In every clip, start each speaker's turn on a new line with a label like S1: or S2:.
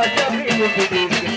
S1: Thank you.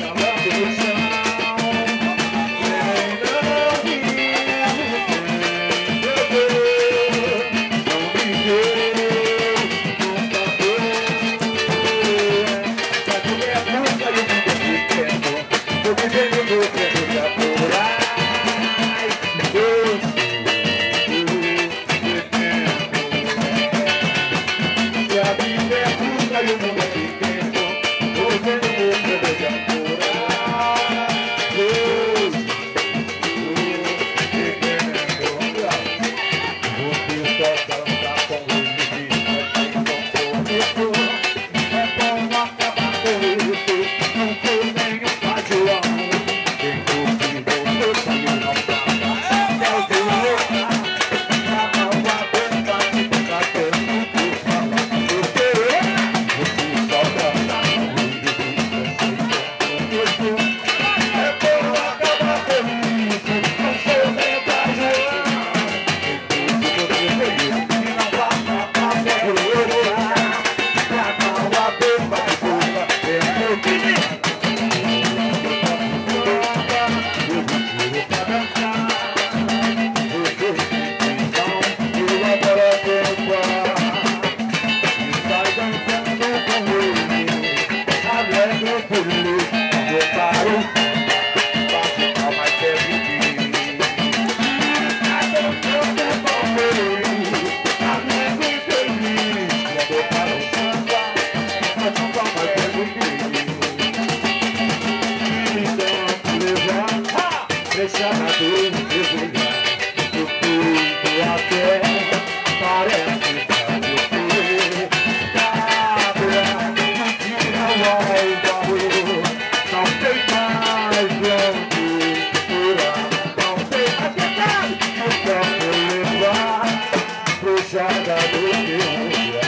S1: Get it! deixa a dor me mergulhar O peito parece padecer Cabra, tira o alvo da rua Não sei mais grande cura Não sei mais verdade, eu quero levar Puxada do teu lugar